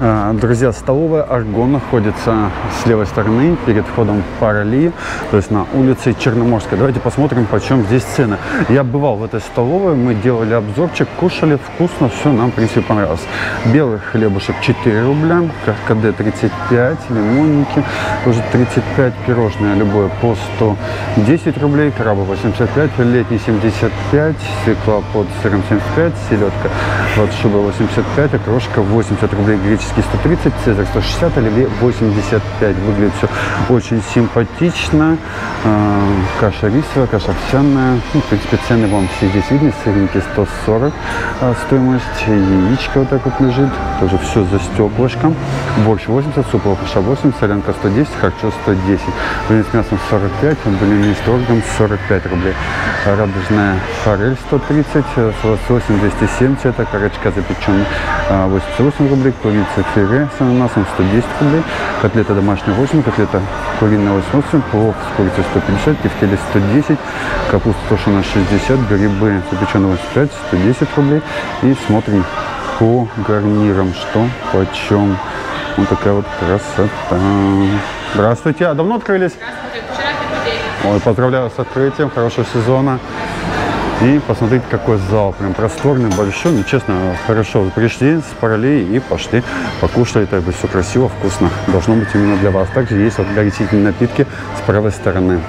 А, Друзья, столовая Аргон находится с левой стороны перед входом в Парали, то есть на улице Черноморская. Давайте посмотрим, почем здесь цены. Я бывал в этой столовой, мы делали обзорчик, кушали, вкусно, все нам, в принципе, понравилось. Белый хлебушек 4 рубля, каркаде 35, лимонники тоже 35, пирожное любое по 110 рублей, крабы 85, летний 75, свекла под сыром 75, селедка вот шуба 85, окрошка 80 рублей, греческий 130, цезарь 160, оливье 85. Выглядит все очень симпатично. Э, Каша рисовая, каша овсяная. Ну, в принципе, цены вам все здесь видны. Сырники 140 э, стоимость. Яичко вот так вот лежит. Тоже все за стеклышком. Борщ 80, суповая каша 80, солянка 110, харчо 110. Блин с мясом 45, бульон с творогом 45 рублей. Радужная форель 130, э, с лососем 270, это корочка запеченная 88 рублей, курица филе с ананасом 110 рублей, котлета домашняя 8, котлета куриная 88, плов с курицей 150, тефтели 110, капуста тушеная 60, грибы запеченные 85, 110 рублей. И смотрим по гарнирам, что почем. Вот такая вот красота. Здравствуйте, а давно открылись? Ой, поздравляю с открытием, хорошего сезона. И посмотрите, какой зал, прям просторный, большой. Ну, честно, хорошо. Вы пришли параллели и пошли покушали. Бы все красиво, вкусно. Должно быть именно для вас. Также есть вот горячительные напитки с правой стороны.